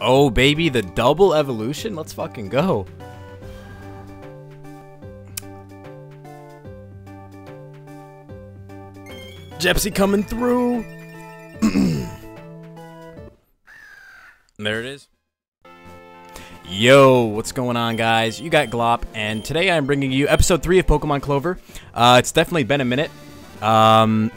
Oh, baby, the double evolution? Let's fucking go. Jepsy coming through. there it is. Yo, what's going on, guys? You got Glop, and today I'm bringing you episode 3 of Pokemon Clover. Uh, it's definitely been a minute. Um,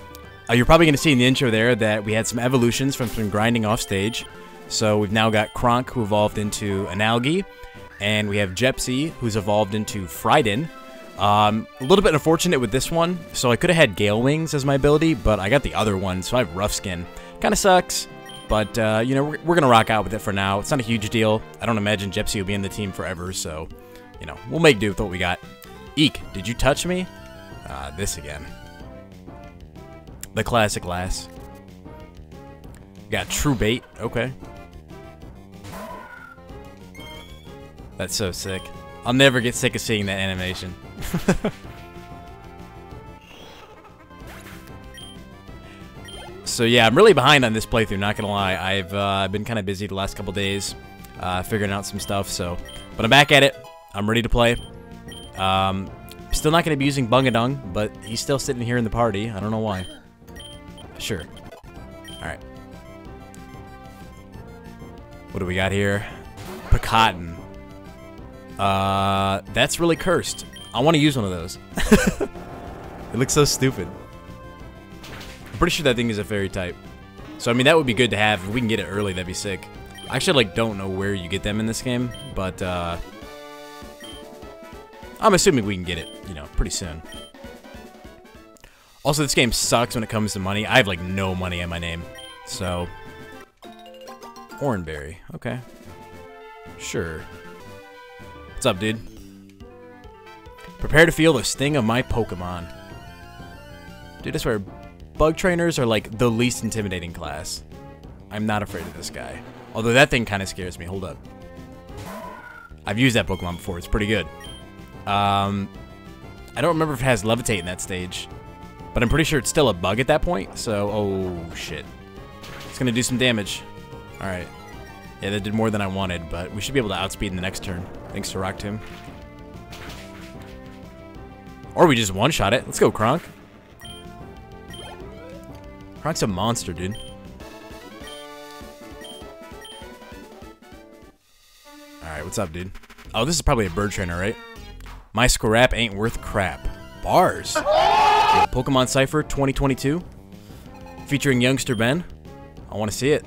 uh, you're probably going to see in the intro there that we had some evolutions from some grinding off stage. So we've now got Kronk, who evolved into an and we have Jepsy, who's evolved into Fridin. Um, a little bit unfortunate with this one, so I could have had Gale Wings as my ability, but I got the other one, so I have Rough Skin. Kind of sucks, but, uh, you know, we're, we're going to rock out with it for now. It's not a huge deal. I don't imagine Jepsy will be in the team forever, so, you know, we'll make do with what we got. Eek, did you touch me? Uh, this again. The classic lass. Got True Bait, okay. That's so sick. I'll never get sick of seeing that animation. so yeah, I'm really behind on this playthrough, not gonna lie. I've uh, been kind of busy the last couple days, uh, figuring out some stuff, so... But I'm back at it. I'm ready to play. Um, still not gonna be using Bungadung, but he's still sitting here in the party. I don't know why. Sure. Alright. What do we got here? Picotin. Uh, that's really cursed. I want to use one of those. it looks so stupid. I'm pretty sure that thing is a fairy type. So, I mean, that would be good to have. If we can get it early, that'd be sick. I actually, like, don't know where you get them in this game, but, uh... I'm assuming we can get it, you know, pretty soon. Also, this game sucks when it comes to money. I have, like, no money in my name. So... Oranberry. Okay. Sure. What's up, dude? Prepare to feel the sting of my Pokemon. Dude, I swear, bug trainers are like the least intimidating class. I'm not afraid of this guy. Although that thing kind of scares me. Hold up. I've used that Pokemon before. It's pretty good. Um, I don't remember if it has Levitate in that stage. But I'm pretty sure it's still a bug at that point. So, oh, shit. It's going to do some damage. Alright. Yeah, that did more than I wanted, but we should be able to outspeed in the next turn. Thanks to Rock Tomb. Or we just one-shot it. Let's go, Kronk. Kronk's a monster, dude. Alright, what's up, dude? Oh, this is probably a bird trainer, right? My scrap ain't worth crap. Bars. Pokemon Cypher 2022. Featuring Youngster Ben. I want to see it.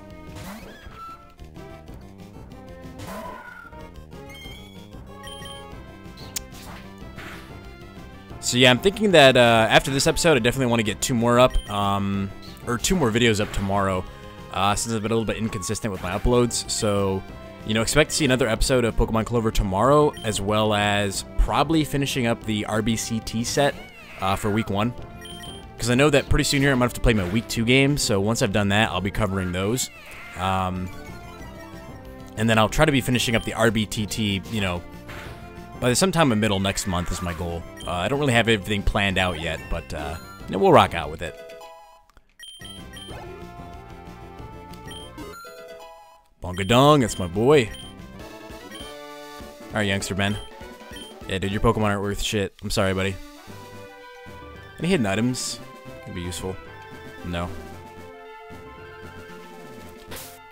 So yeah, I'm thinking that uh, after this episode, I definitely want to get two more up, um, or two more videos up tomorrow, uh, since I've been a little bit inconsistent with my uploads. So, you know, expect to see another episode of Pokemon Clover tomorrow, as well as probably finishing up the RBCT set uh, for week one. Because I know that pretty soon here I'm going to have to play my week two game, so once I've done that, I'll be covering those. Um, and then I'll try to be finishing up the RBTT, you know, by sometime in middle next month is my goal. Uh, I don't really have everything planned out yet, but uh, you know, we'll rock out with it. Bongadong, that's my boy. Alright, youngster Ben. Yeah, dude, your Pokemon aren't worth shit. I'm sorry, buddy. Any hidden items? Could be useful. No.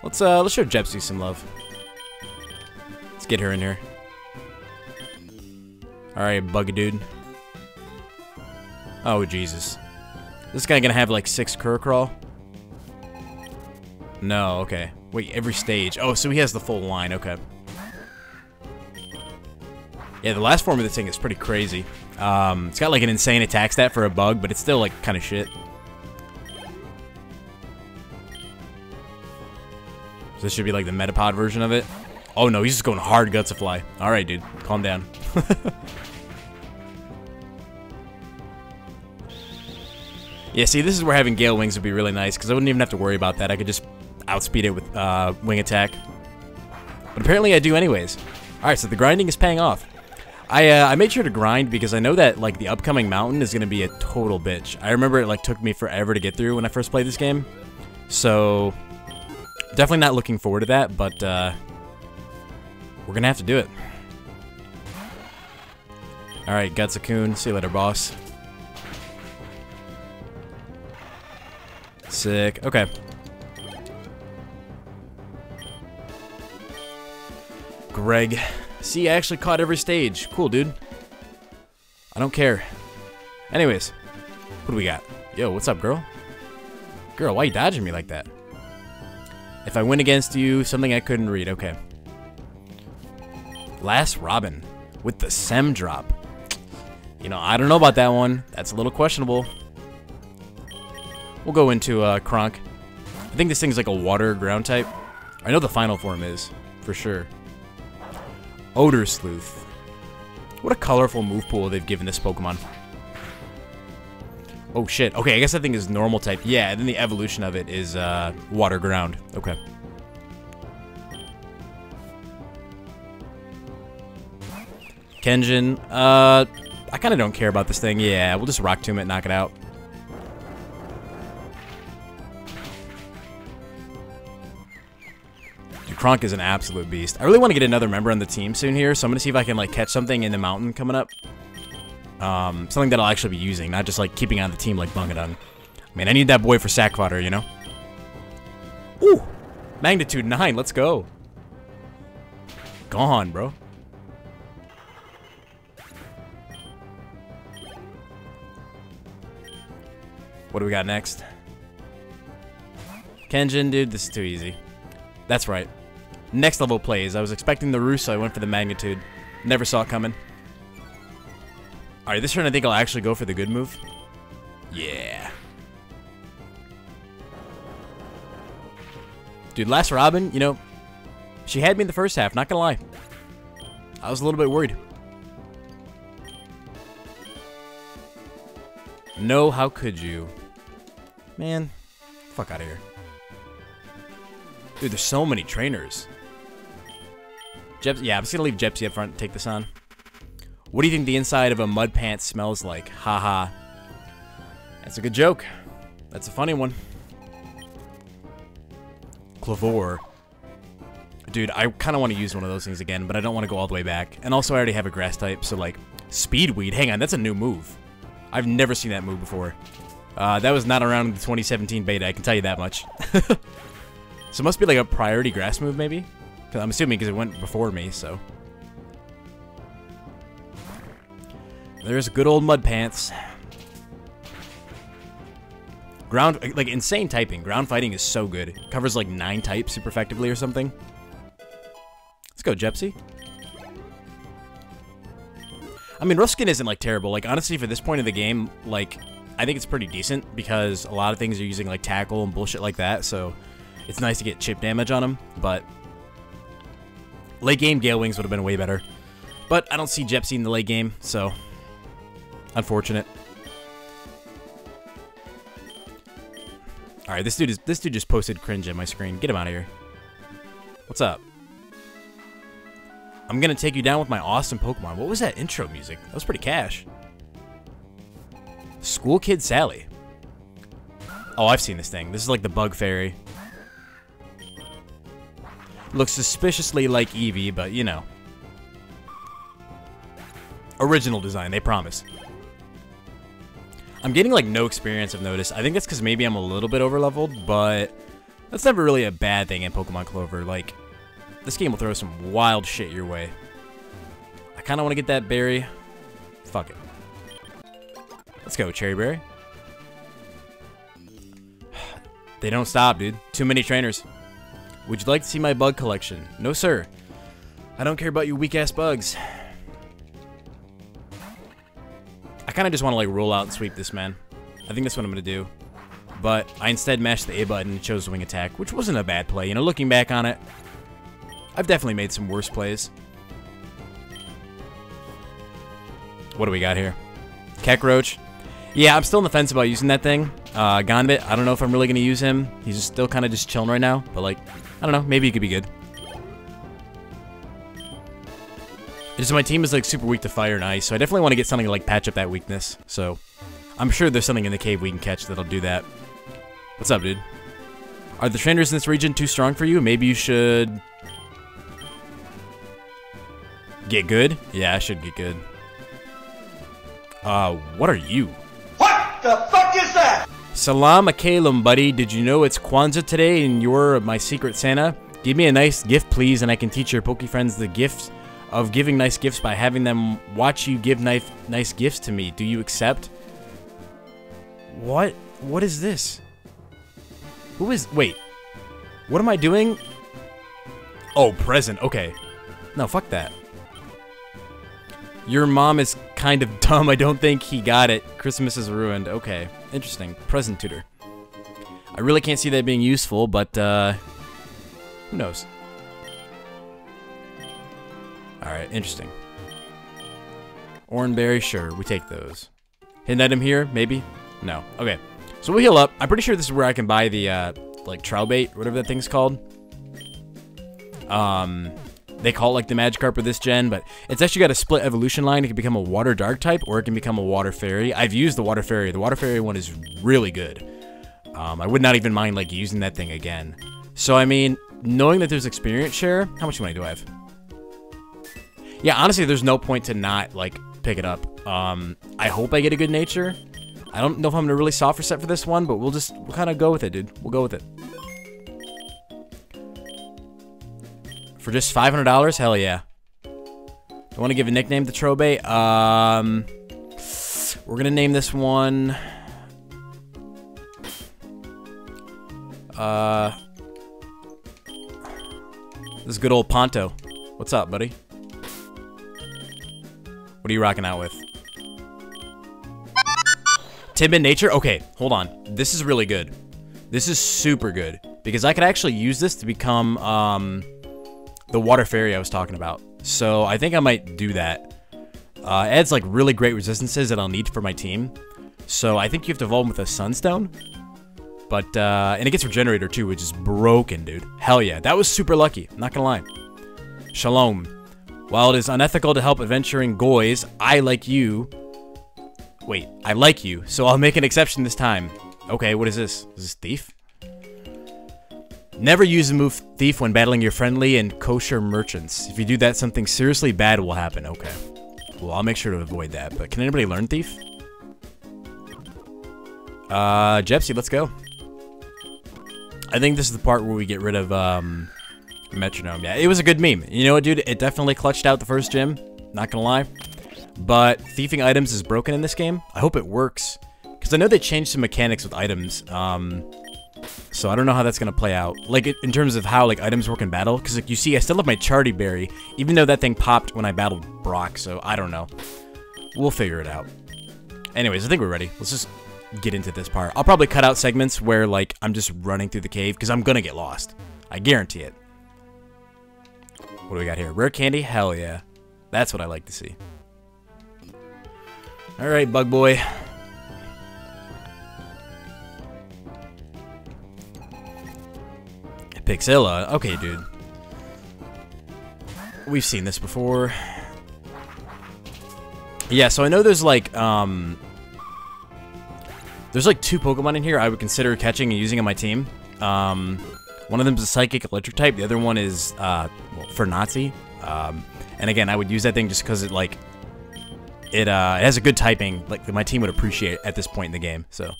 Let's uh let's show Jepsy some love. Let's get her in here. Alright, bug dude. Oh, Jesus. This guy gonna have like six Curacle? No, okay. Wait, every stage. Oh, so he has the full line, okay. Yeah, the last form of this thing is pretty crazy. Um, it's got like an insane attack stat for a bug, but it's still like kind of shit. So this should be like the Metapod version of it. Oh no, he's just going hard Gutsifly. Alright, dude. Calm down. yeah, see, this is where having Gale Wings would be really nice, because I wouldn't even have to worry about that. I could just outspeed it with uh, Wing Attack. But apparently I do anyways. Alright, so the grinding is paying off. I, uh, I made sure to grind because I know that, like, the upcoming mountain is going to be a total bitch. I remember it, like, took me forever to get through when I first played this game. So, definitely not looking forward to that, but, uh, We're gonna have to do it. Alright, Gutsakun. See you later, boss. Sick. Okay. Greg. See, I actually caught every stage. Cool, dude. I don't care. Anyways, what do we got? Yo, what's up, girl? Girl, why you dodging me like that? If I win against you, something I couldn't read. Okay. Lass Robin with the Sem drop. You know, I don't know about that one. That's a little questionable. We'll go into uh, Kronk. I think this thing's like a water ground type. I know the final form is, for sure. Odor Sleuth. What a colorful move pool they've given this Pokemon. Oh shit. Okay, I guess that thing is normal type. Yeah, and then the evolution of it is uh, water ground. Okay. Kenjin. Uh, I kind of don't care about this thing. Yeah, we'll just Rock Tomb it, and knock it out. Kronk is an absolute beast. I really want to get another member on the team soon here, so I'm going to see if I can like catch something in the mountain coming up. Um, something that I'll actually be using, not just like keeping on the team like Bungadung. I mean, I need that boy for sack fodder, you know? Ooh! Magnitude 9, let's go. Gone, bro. What do we got next? Kenjin, dude, this is too easy. That's right. Next level plays. I was expecting the Russo, I went for the Magnitude. Never saw it coming. Alright, this turn I think I'll actually go for the good move. Yeah. Dude, lass Robin, you know, she had me in the first half, not gonna lie. I was a little bit worried. No, how could you? Man, fuck out of here. Dude, there's so many trainers. Jeps yeah, I'm just gonna leave Jepsy up front take this on. What do you think the inside of a mud pants smells like? Haha. That's a good joke. That's a funny one. Clavor. Dude, I kind of want to use one of those things again, but I don't want to go all the way back. And also, I already have a grass type, so like, Speedweed. Hang on, that's a new move. I've never seen that move before. Uh, that was not around in the 2017 beta, I can tell you that much. so it must be like a priority grass move, maybe? Cause I'm assuming because it went before me, so. There's good old Mud Pants. Ground, like, insane typing. Ground fighting is so good. It covers, like, nine types super effectively or something. Let's go, Jepsy. I mean, Rough Skin isn't, like, terrible. Like, honestly, for this point of the game, like, I think it's pretty decent because a lot of things are using, like, tackle and bullshit like that, so it's nice to get chip damage on them, but late game Gale Wings would have been way better. But I don't see Jepsy in the late game, so unfortunate. All right, this dude is this dude just posted cringe in my screen. Get him out of here. What's up? I'm gonna take you down with my awesome Pokemon. What was that intro music? That was pretty cash. School Kid Sally. Oh, I've seen this thing. This is like the Bug Fairy. Looks suspiciously like Eevee, but you know. Original design, they promise. I'm getting like no experience I've noticed. I think that's because maybe I'm a little bit overleveled, but that's never really a bad thing in Pokemon Clover. Like, this game will throw some wild shit your way. I kind of want to get that berry. Fuck it. Let's go, Cheri Berry. They don't stop, dude. Too many trainers. Would you like to see my bug collection? No, sir. I don't care about you weak-ass bugs. I kind of just want to like roll out and sweep this man. I think that's what I'm going to do. But I instead mashed the A button and chose wing attack, which wasn't a bad play. You know, looking back on it, I've definitely made some worse plays. What do we got here? Kekroach. Yeah, I'm still on the fence about using that thing. Uh, Gambit, I don't know if I'm really going to use him. He's just still kind of just chilling right now. But, like, I don't know. Maybe it could be good. Just my team is like super weak to fire and ice, so I definitely want to get something to like patch up that weakness. So I'm sure there's something in the cave we can catch that'll do that. What's up, dude? Are the trainers in this region too strong for you? Maybe you should... Get good? Yeah, I should get good. Uh, what are you? What the fuck is that? Salam alaikum, buddy. Did you know it's Kwanzaa today and you're my secret Santa? Give me a nice gift, please, and I can teach your Poke friends the gift of giving nice gifts by having them watch you give nice, nice gifts to me. Do you accept? What? What is this? Who is... Wait. What am I doing? Oh, present. Okay. No, fuck that. Your mom is kind of dumb. I don't think he got it. Christmas is ruined. Okay. Interesting. Present tutor. I really can't see that being useful, but, uh... Who knows? Alright, interesting. Oranberry, sure. We take those. Hidden item here? Maybe? No. Okay. So we'll heal up. I'm pretty sure this is where I can buy the, uh, like, trial bait, whatever that thing's called. Um, they call it, like, the Magikarp or this gen, but it's actually got a split evolution line. It can become a Water Dark type, or it can become a Water Fairy. I've used the Water Fairy. The Water Fairy one is really good. Um, I would not even mind, like, using that thing again. So, I mean, knowing that there's experience share, how much money do I have? Yeah, honestly, there's no point to not, like, pick it up. Um, I hope I get a good nature. I don't know if I'm to really soft reset for this one, but we'll just we'll kind of go with it, dude. We'll go with it. For just $500? Hell yeah. I want to give a nickname to Trobe. Um, we're going to name this one... Uh, this is good old Ponto. What's up, buddy? What are you rocking out with? Timid nature? Okay, hold on. This is really good. This is super good. Because I could actually use this to become um, the water fairy I was talking about. So I think I might do that. Uh, adds like really great resistances that I'll need for my team. So I think you have to evolve with a sunstone. But, uh, and it gets regenerator too, which is broken, dude. Hell yeah, that was super lucky, not gonna lie. Shalom. While it is unethical to help adventuring goys, I like you. Wait, I like you, so I'll make an exception this time. Okay, what is this? Is this Thief? Never use the move Thief when battling your friendly and kosher merchants. If you do that, something seriously bad will happen. Okay. Well, I'll make sure to avoid that, but can anybody learn Thief? Uh, Jepsy, let's go. I think this is the part where we get rid of, um, Metronome. Yeah, it was a good meme. You know what, dude? It definitely clutched out the first gym. Not gonna lie. But thieving items is broken in this game. I hope it works. Because I know they changed some mechanics with items. Um, so I don't know how that's gonna play out. Like, in terms of how, like, items work in battle. Because, like, you see, I still have my Charti Berry. Even though that thing popped when I battled Brock. So, I don't know. We'll figure it out. Anyways, I think we're ready. Let's just get into this part. I'll probably cut out segments where, like, I'm just running through the cave. Because I'm gonna get lost. I guarantee it. What do we got here? Rare candy? Hell yeah. That's what I like to see. Alright, Bug Boy. Pixilla. Okay, dude. We've seen this before. Yeah, so I know there's like, um... There's like two Pokemon in here I would consider catching and using on my team. Um, one of them is a Psychic Electric type. The other one is, uh, well, Furnazi. Um, and again, I would use that thing just because it, like, it, uh, it has a good typing, like, my team would appreciate at this point in the game, so.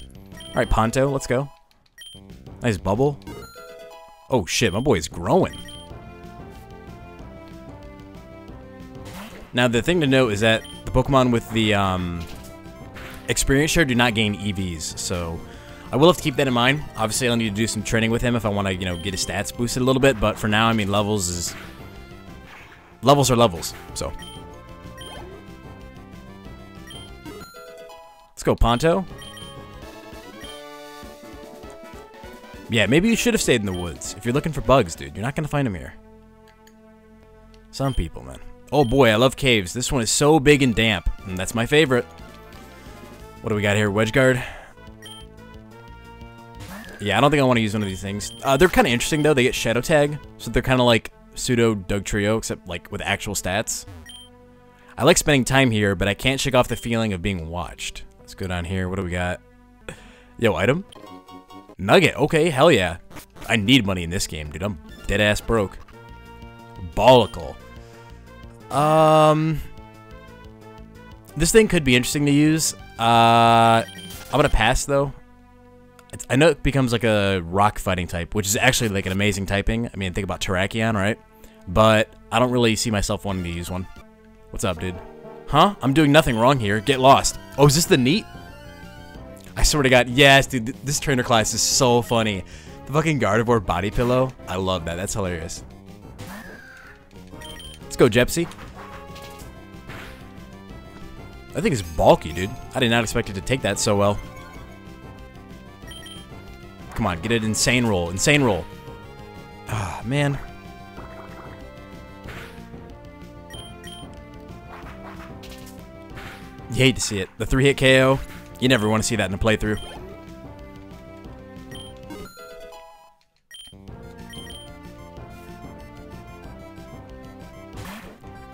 Alright, Ponto, let's go. Nice bubble. Oh, shit, my boy is growing. Now, the thing to note is that the Pokemon with the, um, experience share do not gain EVs, so I will have to keep that in mind. Obviously, I'll need to do some training with him if I want to, you know, get his stats boosted a little bit, but for now, I mean, levels is... Levels are levels, so... Let's go, Ponto. Yeah, maybe you should have stayed in the woods. If you're looking for bugs, dude, you're not going to find them here. Some people, man. Oh boy, I love caves. This one is so big and damp. And that's my favorite. What do we got here? Wedge guard. Yeah, I don't think I want to use one of these things. Uh, they're kind of interesting, though. They get Shadow Tag, so they're kind of like pseudo Dugtrio, except like with actual stats. I like spending time here, but I can't shake off the feeling of being watched. Let's go down here. What do we got? Yo, item? Nugget. Okay, hell yeah. I need money in this game, dude. I'm dead-ass broke. Ballicle. Um, this thing could be interesting to use. Uh, I'm gonna pass though. I know it becomes like a rock fighting type, which is actually like an amazing typing. I mean, think about Terrakion, right? But I don't really see myself wanting to use one. What's up, dude? Huh? I'm doing nothing wrong here. Get lost. Oh, is this the NEET? I swear to God, yes, dude. Th this trainer class is so funny. The fucking Gardevoir body pillow. I love that. That's hilarious. Let's go, Jepsy. I think it's bulky, dude. I did not expect it to take that so well. Come on, get it insane roll. Insane roll. Ah, man. You hate to see it. The three-hit KO, you never want to see that in a playthrough.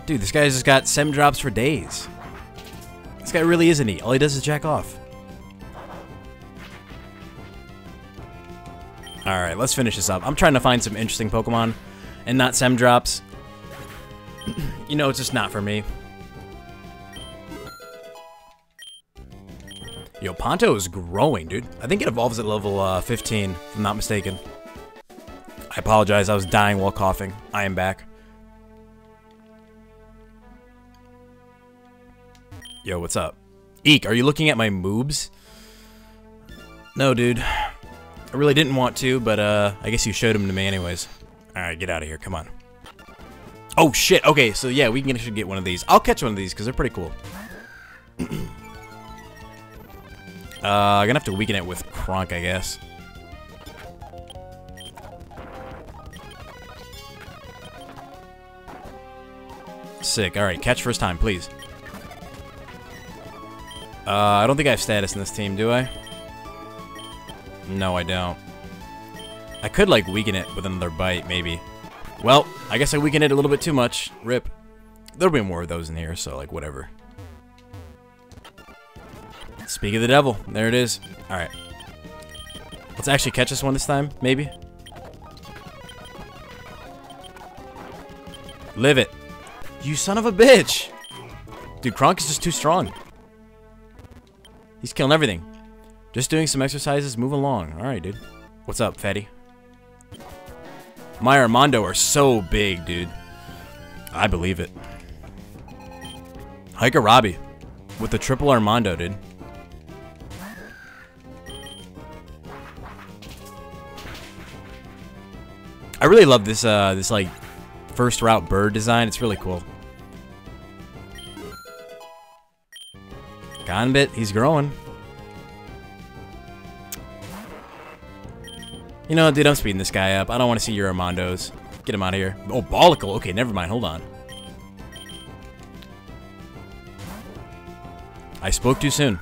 Dude, this guy's just got sem drops for days. This guy really is a NEET. All he does is jack off. Alright, let's finish this up. I'm trying to find some interesting Pokemon and not sem drops. you know, it's just not for me. Yo, Ponto is growing, dude. I think it evolves at level uh, 15, if I'm not mistaken. I apologize, I was dying while coughing. I am back. Yo, what's up? Eek, are you looking at my moobs? No, dude. I really didn't want to, but uh, I guess you showed them to me anyways. Alright, get out of here, come on. Oh, shit, okay, so yeah, we can actually get one of these. I'll catch one of these, because they're pretty cool. Uh, I'm gonna have to weaken it with Kronk, I guess. Sick. Alright, catch first time, please. Uh, I don't think I have status in this team, do I? No, I don't. I could, like, weaken it with another bite, maybe. Well, I guess I weakened it a little bit too much. Rip. There'll be more of those in here, so, like, whatever. Speak of the devil. There it is. Alright. Let's actually catch this one this time, maybe. Live it. You son of a bitch! Dude, Kronk is just too strong. He's killing everything. Just doing some exercises, move along. Alright, dude. What's up, fatty? My Armando are so big, dude. I believe it. Hiker Robbie. With the triple Armando, dude. I really love this, uh, this, like, first route bird design. It's really cool. Gonbit, he's growing. You know, dude, I'm speeding this guy up. I don't want to see your Armandos. Get him out of here. Oh, Bolicle. Okay, never mind. Hold on. I spoke too soon.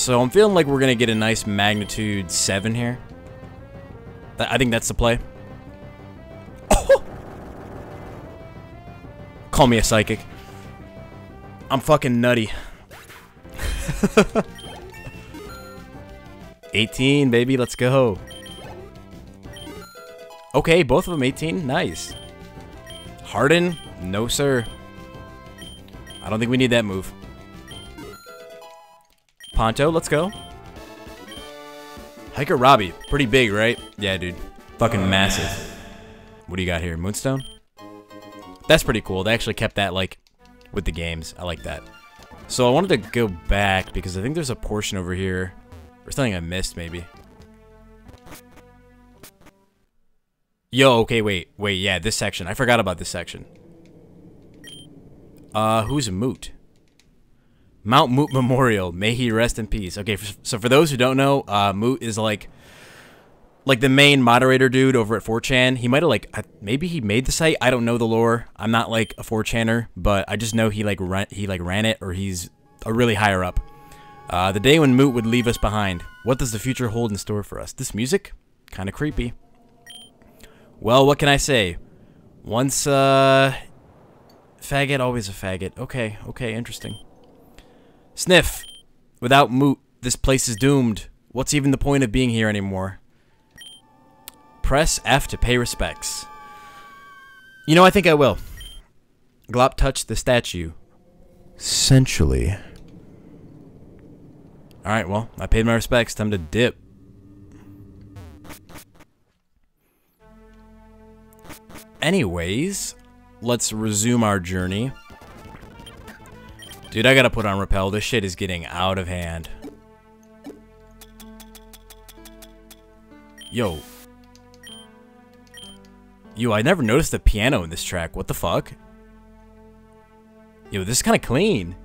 So I'm feeling like we're going to get a nice magnitude 7 here. I think that's the play. Oh! Call me a psychic. I'm fucking nutty. 18, baby, let's go. Okay, both of them 18. Nice. Harden? No, sir. I don't think we need that move. Ponto, let's go. Hiker Robbie. Pretty big, right? Yeah, dude. Fucking massive. What do you got here? Moonstone? That's pretty cool. They actually kept that, like, with the games. I like that. So I wanted to go back because I think there's a portion over here. Or something I missed, maybe. Yo, okay, wait. Wait, yeah, this section. I forgot about this section. Uh, who's Moot? Mount Moot Memorial. May he rest in peace. Okay, so for those who don't know, uh, Moot is like like the main moderator dude over at 4chan. He might have like maybe he made the site. I don't know the lore. I'm not like a 4chaner, but I just know he like ran, he like ran it or he's a really higher up. Uh, the day when Moot would leave us behind. What does the future hold in store for us? This music, kind of creepy. Well, what can I say? Once uh faggot, always a faggot. Okay, okay, interesting. Sniff. Without Moot, this place is doomed. What's even the point of being here anymore? Press F to pay respects. You know, I think I will. Glop touched the statue. Sensually. Alright, well, I paid my respects. Time to dip. Anyways, let's resume our journey. Dude, I gotta put on repel. This shit is getting out of hand. Yo. Yo, I never noticed the piano in this track. What the fuck? Yo, this is kind of clean.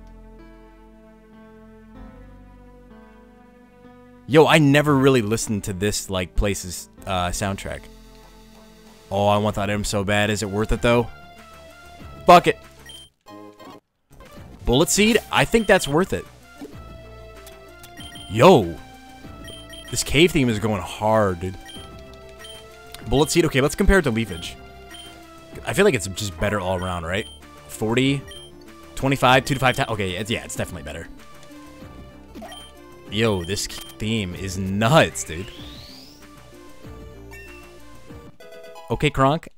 Yo, I never really listened to this, like, place's uh, soundtrack. Oh, I want that item so bad. Is it worth it, though? Fuck it. Bullet Seed? I think that's worth it. Yo. This cave theme is going hard, dude. Bullet Seed? Okay, let's compare it to Leafage. I feel like it's just better all around, right? 40, 25, 2 to 5 times. Okay, it's, yeah, it's definitely better. Yo, this theme is nuts, dude. Okay, Kronk.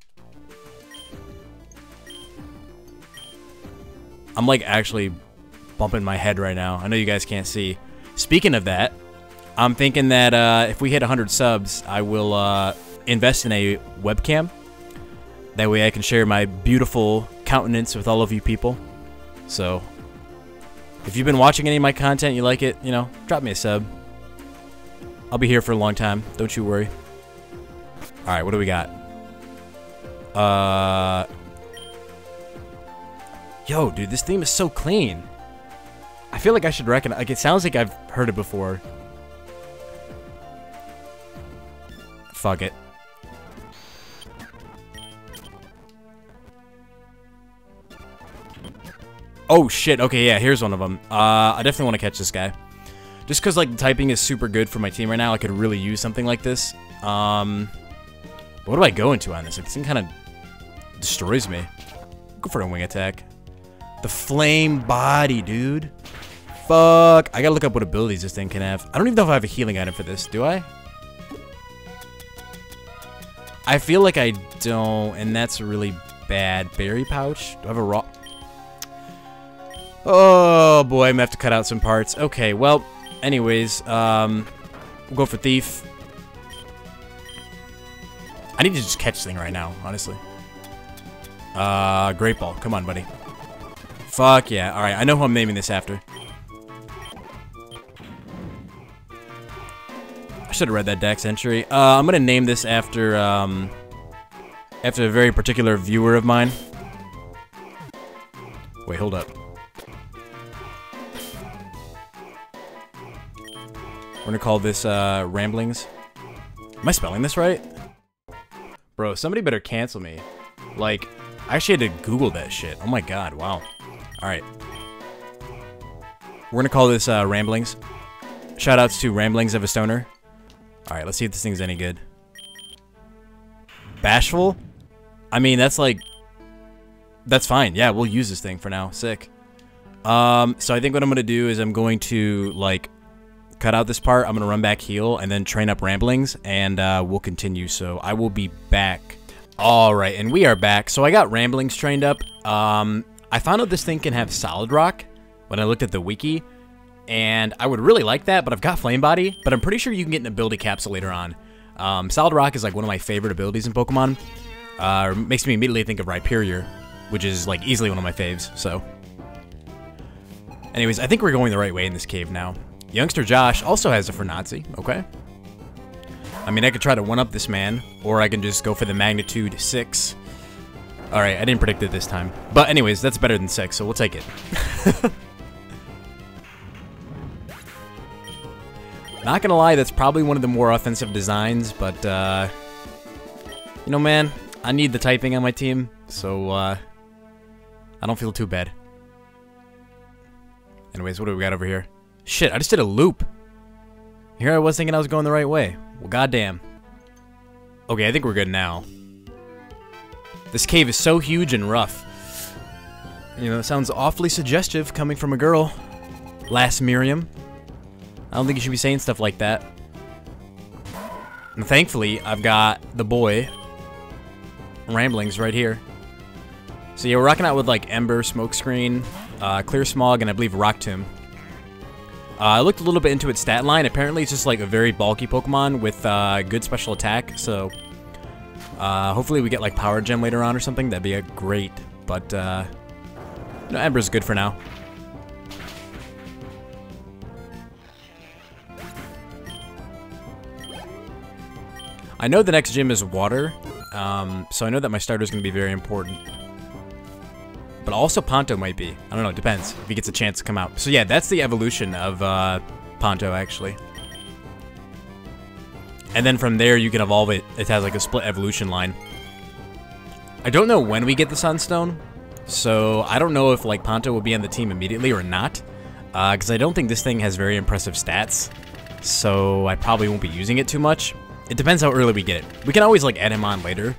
I'm like actually bumping my head right now. I know you guys can't see. Speaking of that, I'm thinking that uh, if we hit 100 subs, I will uh, invest in a webcam. That way I can share my beautiful countenance with all of you people. So, if you've been watching any of my content, you like it, you know, drop me a sub. I'll be here for a long time. Don't you worry. Alright, what do we got? Uh... Yo, dude, this theme is so clean. I feel like I should recognize... Like, it sounds like I've heard it before. Fuck it. Oh, shit. Okay, yeah, here's one of them. Uh, I definitely want to catch this guy. Just because, like, typing is super good for my team right now, I could really use something like this. Um, what do I go into on this? Like, this thing kind of destroys me. Go for a wing attack. The flame body, dude. Fuck. I gotta look up what abilities this thing can have. I don't even know if I have a healing item for this. Do I? I feel like I don't, and that's a really bad. Berry pouch? Do I have a raw... Oh boy, I'm gonna have to cut out some parts. Okay, well, anyways, um, we'll go for Thief. I need to just catch this thing right now, honestly. Uh, Great Ball. Come on, buddy. Fuck yeah. Alright, I know who I'm naming this after. I should have read that Dex entry. Uh, I'm gonna name this after, um, after a very particular viewer of mine. Wait, hold up. We're gonna call this, uh, Ramblings. Am I spelling this right? Bro, somebody better cancel me. Like, I actually had to Google that shit. Oh my god, wow. Alright. We're gonna call this, uh, Ramblings. Shoutouts to Ramblings of a Stoner. Alright, let's see if this thing's any good. Bashful? I mean, that's like... That's fine. Yeah, we'll use this thing for now. Sick. Um, so I think what I'm gonna do is I'm going to, like, cut out this part. I'm to run back heal and then train up Ramblings, and uh, we'll continue. So I will be back. All right, and we are back. So I got Ramblings trained up. Um, I found out this thing can have Solid Rock when I looked at the wiki, and I would really like that, but I've got Flame Body, but I'm pretty sure you can get an ability capsule later on. Um, Solid Rock is like one of my favorite abilities in Pokemon. Uh, makes me immediately think of Rhyperior, which is like easily one of my faves, so... Anyways, I think we're going the right way in this cave now. Youngster Josh also has a Furnazi, okay. I mean, I could try to one-up this man, or I can just go for the Magnitude 6. Alright, I didn't predict it this time. But anyways, that's better than 6, so we'll take it. Not gonna lie, that's probably one of the more offensive designs, but, uh... You know, man, I need the typing on my team, so, uh... I don't feel too bad. Anyways, what do we got over here? Shit, I just did a loop. Here I was thinking I was going the right way. Well, goddamn. Okay, I think we're good now. This cave is so huge and rough. You know, it sounds awfully suggestive coming from a girl. Lass Miriam. I don't think you should be saying stuff like that. And thankfully, I've got the boy, Ramblings, right here. So yeah, we're rocking out with like Ember, Smokescreen, uh, Clear Smog, and I believe Rock Tomb. Uh, I looked a little bit into its stat line. Apparently, it's just like a very bulky Pokemon with uh, good special attack. So uh, hopefully we get like Power Gem later on or something. That'd be a great. But uh, you Ember's good for now. I know the next gym is water, um, so I know that my starter is going to be very important. But also Ponto might be. I don't know, it depends if he gets a chance to come out. So yeah, that's the evolution of uh, Ponto, actually. And then from there, you can evolve it. It has like a split evolution line. I don't know when we get the Sunstone, so I don't know if like Ponto will be on the team immediately or not. Because uh, I don't think this thing has very impressive stats. So I probably won't be using it too much. It depends how early we get it. We can always like add him on later.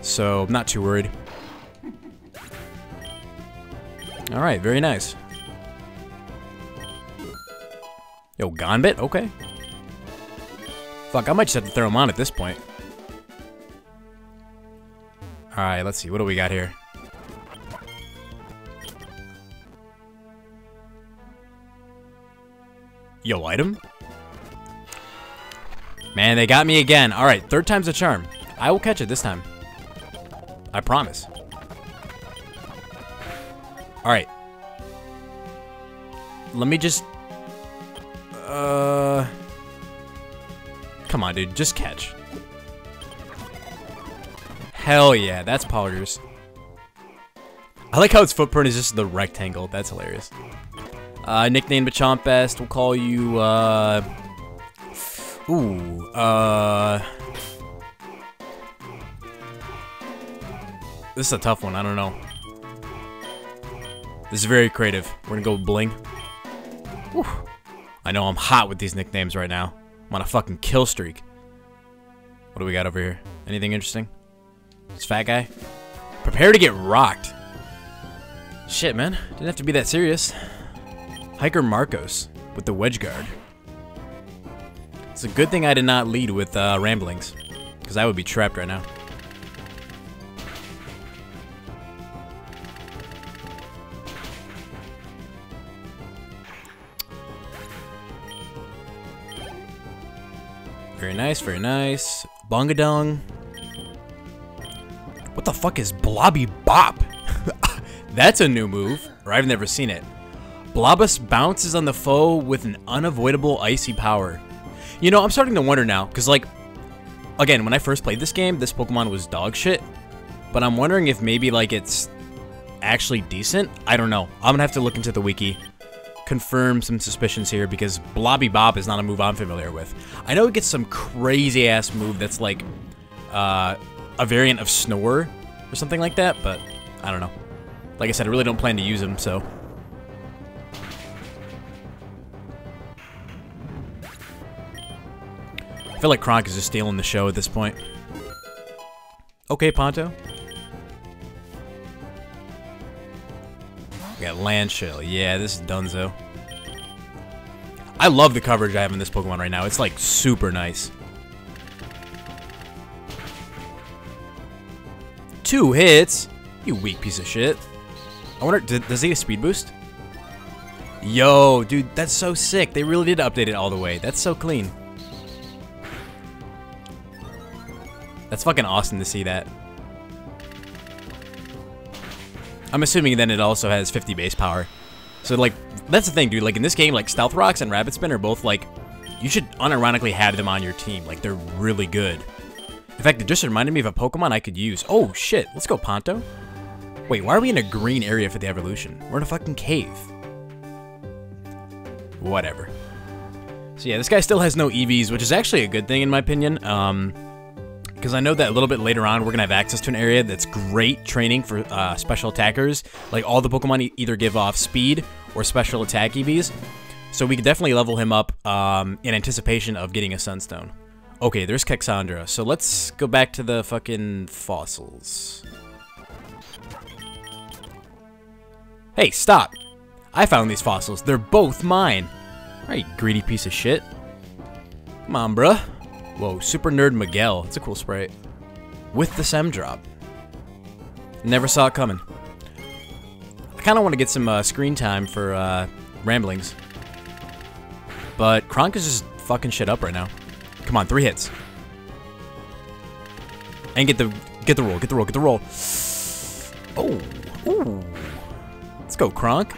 So I'm not too worried. Alright, very nice. Yo, Gonbit? Okay. Fuck, I might just have to throw him on at this point. Alright, let's see. What do we got here? Yo, item? Man, they got me again. Alright, third time's a charm. I will catch it this time. I promise. Alright. Let me just... Uh... Come on, dude. Just catch. Hell yeah, that's Poggers. I like how its footprint is just the rectangle. That's hilarious. Uh, nickname Machamp Best. We'll call you, uh... Ooh, uh... This is a tough one. I don't know. This is very creative. We're gonna go Bling. Whew. I know I'm hot with these nicknames right now. I'm on a fucking kill streak. What do we got over here? Anything interesting? This fat guy? Prepare to get rocked. Shit, man. Didn't have to be that serious. Hiker Marcos with the Wedge Guard. It's a good thing I did not lead with uh, Ramblings, because I would be trapped right now. Very nice, very nice. Bungadung. What the fuck is Blobby Bop? That's a new move, or I've never seen it. Blobbus bounces on the foe with an unavoidable icy power. You know, I'm starting to wonder now, because like, again, when I first played this game, this Pokemon was dog shit. But I'm wondering if maybe like it's actually decent. I don't know. I'm gonna have to look into the wiki confirm some suspicions here because Blobby Bop is not a move I'm familiar with. I know it gets some crazy ass move that's like uh, a variant of Snore or something like that, but I don't know. Like I said, I really don't plan to use him, so. I feel like Kronk is just stealing the show at this point. Okay, Ponto. Got Landshell. Yeah, this is Dunzo. I love the coverage I have in this Pokemon right now. It's like super nice. Two hits? You weak piece of shit. I wonder, does he get a speed boost? Yo, dude, that's so sick. They really did update it all the way. That's so clean. That's fucking awesome to see that. I'm assuming then it also has 50 base power. So, like, that's the thing, dude. Like, in this game, like, Stealth Rocks and Rapid Spin are both, like, you should unironically have them on your team. Like, they're really good. In fact, it just reminded me of a Pokemon I could use. Oh, shit. Let's go, Ponto. Wait, why are we in a green area for the evolution? We're in a fucking cave. Whatever. So yeah, this guy still has no EVs, which is actually a good thing in my opinion. Um, because I know that a little bit later on we're to have access to an area that's great training for uh, special attackers. Like all the Pokemon either give off speed or special attack EVs. So we could definitely level him up um, in anticipation of getting a Sunstone. Okay, there's Kexandra. So let's go back to the fucking fossils. Hey, stop! I found these fossils. They're both mine. Alright, greedy piece of shit. Come on, bruh. Whoa, Super Nerd Miguel. It's a cool sprite. With the Sem drop. Never saw it coming. I kind of want to get some uh, screen time for uh, Ramblings. But Kronk is just fucking shit up right now. Come on, three hits. And get the get the roll, get the roll, get the roll. Oh, ooh. Let's go, Kronk.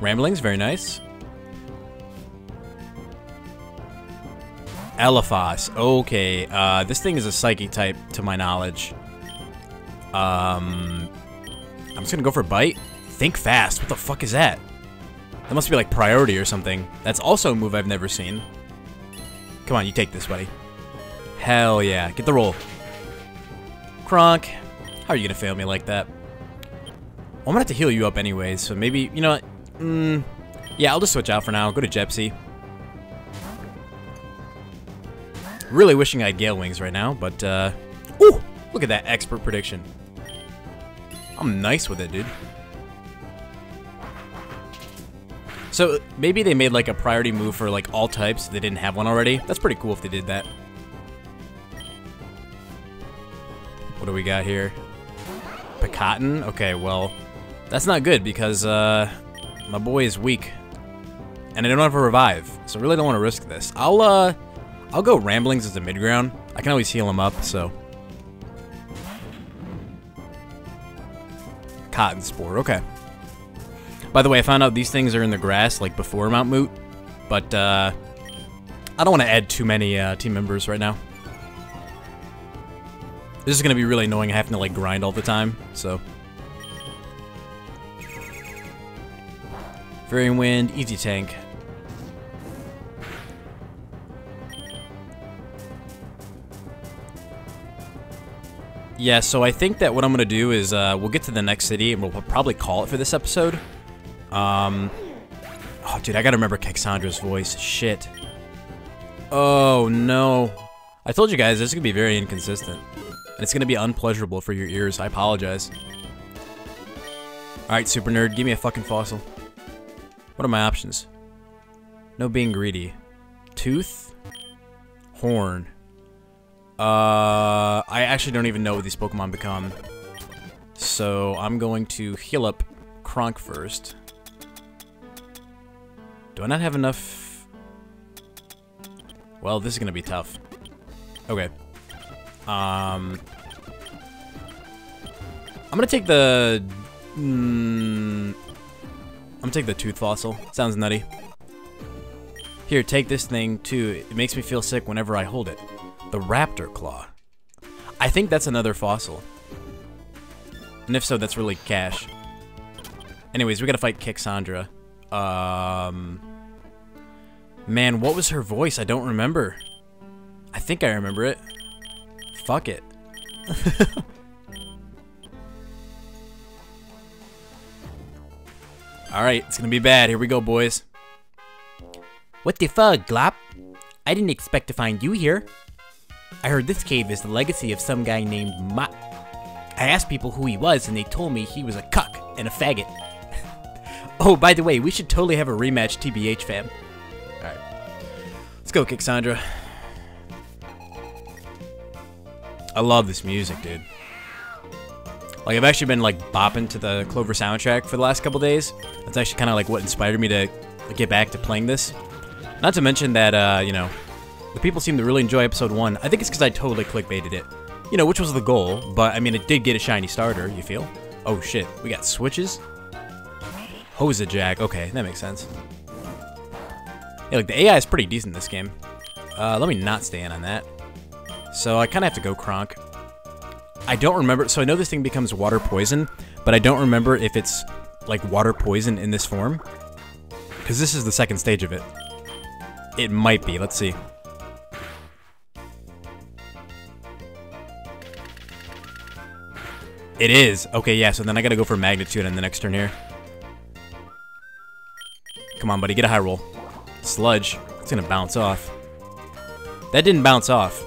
Ramblings, very nice. Elephas. Okay, uh, this thing is a Psychic type, to my knowledge. Um, I'm just gonna go for Bite. Think fast. What the fuck is that? That must be like priority or something. That's also a move I've never seen. Come on, you take this, buddy. Hell yeah. Get the roll. Kronk. How are you gonna fail me like that? Well, I'm gonna have to heal you up anyways, so maybe, you know what? Mm, yeah, I'll just switch out for now. Go to Jepsy. Really wishing I had Gale Wings right now, but, uh... Ooh! Look at that expert prediction. I'm nice with it, dude. So, maybe they made, like, a priority move for, like, all types they didn't have one already. That's pretty cool if they did that. What do we got here? Picotin? Okay, well, that's not good because, uh, my boy is weak. And I don't have a revive, so I really don't want to risk this. I'll, uh, I'll go Ramblings as a mid-ground. I can always heal him up, so. Cotton Spore, okay. By the way, I found out these things are in the grass, like, before Mount Moot. But, uh, I don't want to add too many, uh, team members right now. This is going to be really annoying having to, like, grind all the time, so. Varying Wind, Easy Tank. Yeah, so I think that what I'm going to do is uh, we'll get to the next city and we'll probably call it for this episode. Um, oh, dude, I got to remember Kixandra's voice. Shit. Oh, no. I told you guys this is going to be very inconsistent. And it's going to be unpleasurable for your ears. I apologize. Alright, Super Nerd, give me a fucking fossil. What are my options? No being greedy. Tooth? Horn. Uh, I actually don't even know what these Pokemon become. So I'm going to heal up Kronk first. Do I not have enough? Well, this is going to be tough. Okay. Um, I'm going to take the... Mm, gonna take the tooth fossil. Sounds nutty. Here, take this thing too. It makes me feel sick whenever I hold it. The raptor claw. I think that's another fossil. And if so, that's really cash. Anyways, we gotta fight Kixandra. Um, man, what was her voice? I don't remember. I think I remember it. Fuck it. Alright, it's gonna be bad. Here we go, boys. What the fuck, Glop? I didn't expect to find you here. I heard this cave is the legacy of some guy named Ma. I asked people who he was, and they told me he was a cuck and a faggot. oh, by the way, we should totally have a rematch, TBH fam. Alright. Let's go, Kixandra. I love this music, dude. Like, I've actually been, like, bopping to the Clover soundtrack for the last couple days. That's actually kind of, like, what inspired me to get back to playing this. Not to mention that, uh, you know, the people seem to really enjoy episode 1. I think it's because I totally clickbaited it. You know, which was the goal, but, I mean, it did get a shiny starter, you feel? Oh, shit. We got switches? Hose a Jack. Okay, that makes sense. Yeah, like, the AI is pretty decent this game. Uh, let me not stay in on that. So I kind of have to go Kronk. I don't remember. So I know this thing becomes water poison, but I don't remember if it's like water poison in this form. Because this is the second stage of it. It might be. Let's see. It is. Okay, yeah, so then I gotta go for Magnitude in the next turn here. Come on, buddy, get a high roll. Sludge. It's gonna bounce off. That didn't bounce off.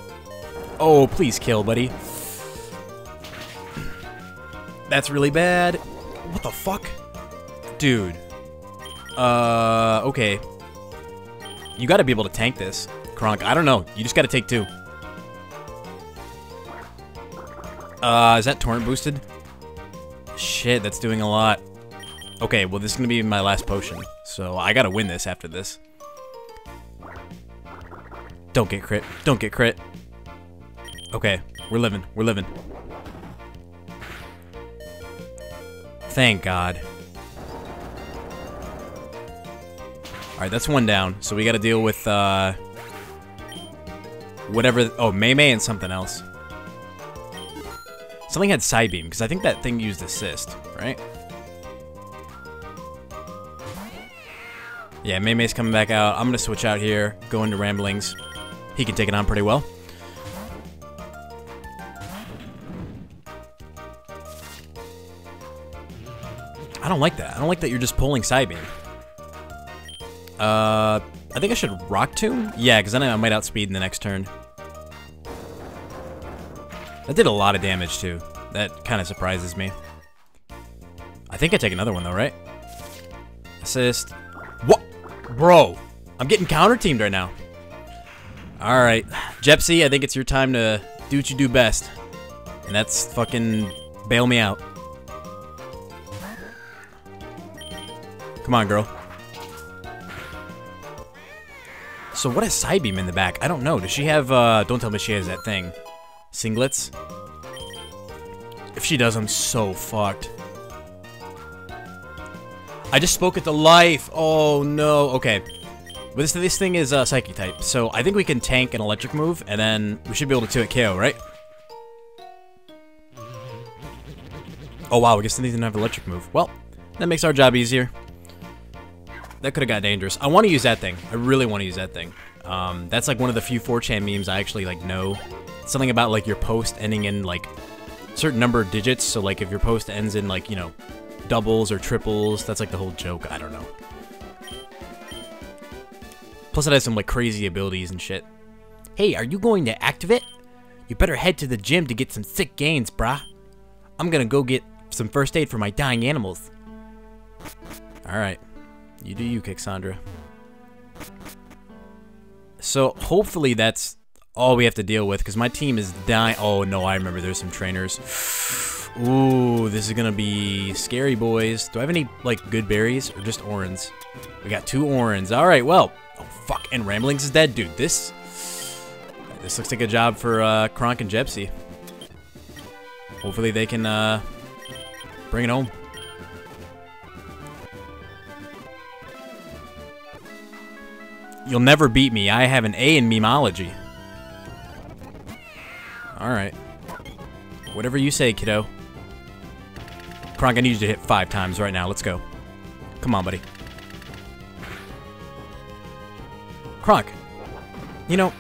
Oh, please kill, buddy. That's really bad. What the fuck? Dude. Uh, okay. You gotta be able to tank this, Kronk. I don't know. You just gotta take two. Uh, is that torrent boosted? Shit, that's doing a lot. Okay, well this is gonna be my last potion, so I gotta win this after this. Don't get crit. Don't get crit. Okay, we're living. We're living. Thank God. Alright, that's one down. So we gotta deal with, uh... Whatever... Oh, Mei Mei and something else. Something had Psybeam, because I think that thing used Assist, right? Yeah, Mei Mei's coming back out. I'm gonna switch out here, go into Ramblings. He can take it on pretty well. Don't like that. I don't like that you're just pulling Psybeam. Uh, I think I should Rock Tomb? Yeah, because then I might outspeed in the next turn. That did a lot of damage, too. That kind of surprises me. I think I take another one, though, right? Assist. What? Bro, I'm getting counter-teamed right now. Alright. Jepsy, I think it's your time to do what you do best. And that's fucking bail me out. Come on, girl. So what is Psybeam in the back? I don't know. Does she have, uh, don't tell me she has that thing. Singlets? If she does, I'm so fucked. I just spoke at the life. Oh, no. Okay. But this, this thing is uh, Psychic type, so I think we can tank an electric move, and then we should be able to 2-hit KO, right? Oh, wow. I guess they didn't have electric move. Well, that makes our job easier. That could have got dangerous. I want to use that thing. I really want to use that thing. Um, that's like one of the few 4chan memes I actually like know. Something about like your post ending in like certain number of digits. So like if your post ends in like, you know, doubles or triples, that's like the whole joke. I don't know. Plus it has some like crazy abilities and shit. Hey, are you going to activate? You better head to the gym to get some sick gains, brah. I'm gonna go get some first aid for my dying animals. Alright. You do you, Kixandra. So, hopefully that's all we have to deal with, because my team is dying. Oh, no, I remember there's some trainers. Ooh, this is gonna be scary, boys. Do I have any, like, good berries, or just orange? We got two orange. Alright, well. Oh, fuck, and Ramblings is dead. Dude, this... This looks like a job for, uh, Kronk and Jepsy. Hopefully they can, uh, bring it home. You'll never beat me. I have an A in memology. Alright. Whatever you say, kiddo. Kronk, I need you to hit five times right now. Let's go. Come on, buddy. Kronk. You know,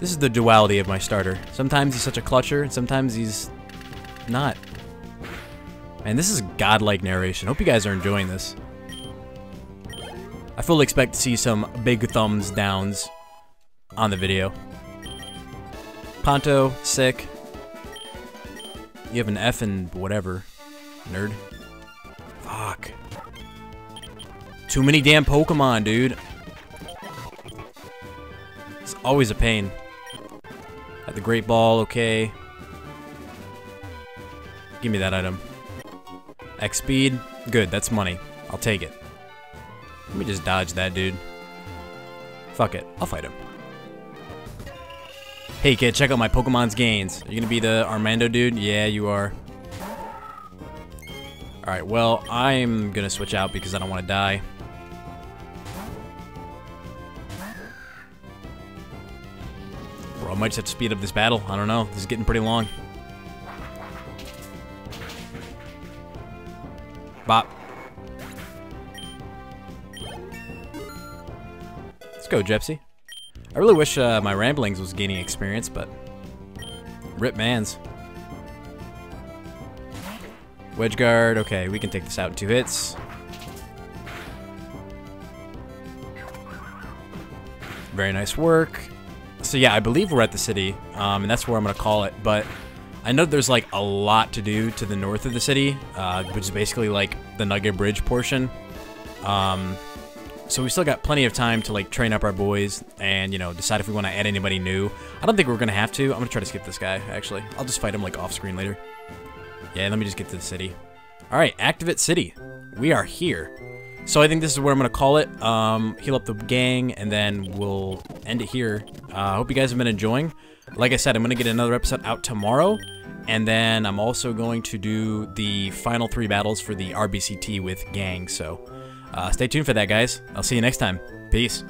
this is the duality of my starter. Sometimes he's such a clutcher, and sometimes he's not. Man, this is godlike narration. Hope you guys are enjoying this. I fully expect to see some big thumbs downs on the video. Ponto, sick. You have an F and whatever. Nerd. Fuck. Too many damn Pokemon, dude. It's always a pain. At the Great Ball, okay. Give me that item. X speed, good, that's money. I'll take it. Let me just dodge that dude. Fuck it, I'll fight him. Hey kid, check out my Pokemon's gains. Are you gonna be the Armando dude? Yeah, you are. Alright, well, I'm gonna switch out because I don't want to die. Bro, I might just have to speed up this battle. I don't know. This is getting pretty long. Go, Jepsy. I really wish uh, my Ramblings was gaining experience, but... Rip mans. Wedge guard. Okay, we can take this out in two hits. Very nice work. So yeah, I believe we're at the city, um, and that's where I'm going to call it, but I know there's like a lot to do to the north of the city, uh, which is basically like the Nugget Bridge portion. Um, so we still got plenty of time to like train up our boys and you know decide if we want to add anybody new. I don't think we're gonna have to. I'm gonna try to skip this guy actually. I'll just fight him like off screen later. Yeah, let me just get to the city. All right, Activate City. We are here. So I think this is where I'm gonna call it. Um, heal up the gang, and then we'll end it here. I uh, hope you guys have been enjoying. Like I said, I'm gonna get another episode out tomorrow, and then I'm also going to do the final three battles for the RBCT with gang. So uh, stay tuned for that, guys. I'll see you next time. Peace.